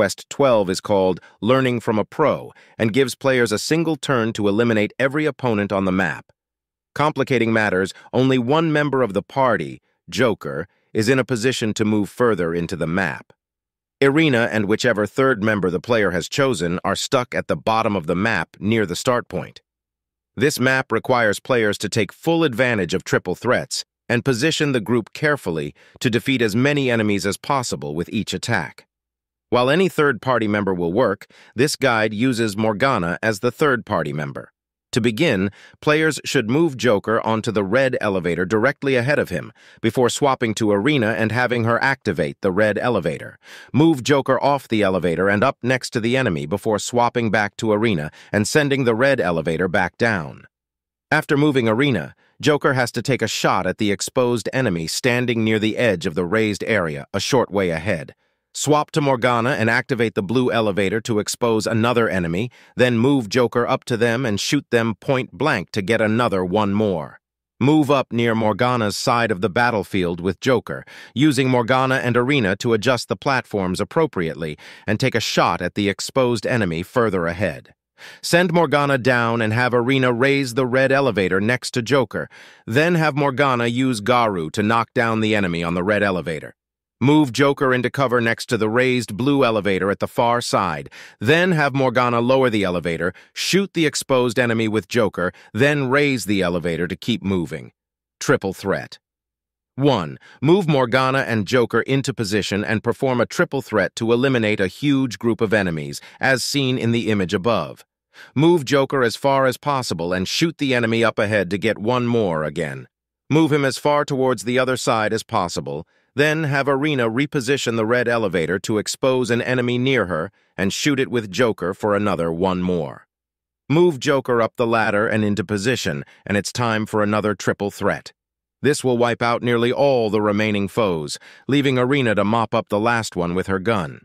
Quest 12 is called Learning from a Pro and gives players a single turn to eliminate every opponent on the map. Complicating matters, only one member of the party, Joker, is in a position to move further into the map. Erina and whichever third member the player has chosen are stuck at the bottom of the map near the start point. This map requires players to take full advantage of triple threats and position the group carefully to defeat as many enemies as possible with each attack. While any third-party member will work, this guide uses Morgana as the third-party member. To begin, players should move Joker onto the red elevator directly ahead of him, before swapping to Erina and having her activate the red elevator. Move Joker off the elevator and up next to the enemy before swapping back to Erina and sending the red elevator back down. After moving Erina, Joker has to take a shot at the exposed enemy standing near the edge of the raised area a short way ahead. Swap to Morgana and activate the blue elevator to expose another enemy, then move Joker up to them and shoot them point blank to get another one more. Move up near Morgana's side of the battlefield with Joker, using Morgana and Erina to adjust the platforms appropriately and take a shot at the exposed enemy further ahead. Send Morgana down and have Erina raise the red elevator next to Joker, then have Morgana use Garu to knock down the enemy on the red elevator. Move Joker into cover next to the raised blue elevator at the far side, then have Morgana lower the elevator, shoot the exposed enemy with Joker, then raise the elevator to keep moving. Triple threat. 1. Move Morgana and Joker into position and perform a triple threat to eliminate a huge group of enemies, as seen in the image above. Move Joker as far as possible and shoot the enemy up ahead to get one more again. Move him as far towards the other side as possible, then have Erina reposition the red elevator to expose an enemy near her and shoot it with Joker for another one more. Move Joker up the ladder and into position, and it's time for another triple threat. This will wipe out nearly all the remaining foes, leaving Erina to mop up the last one with her gun.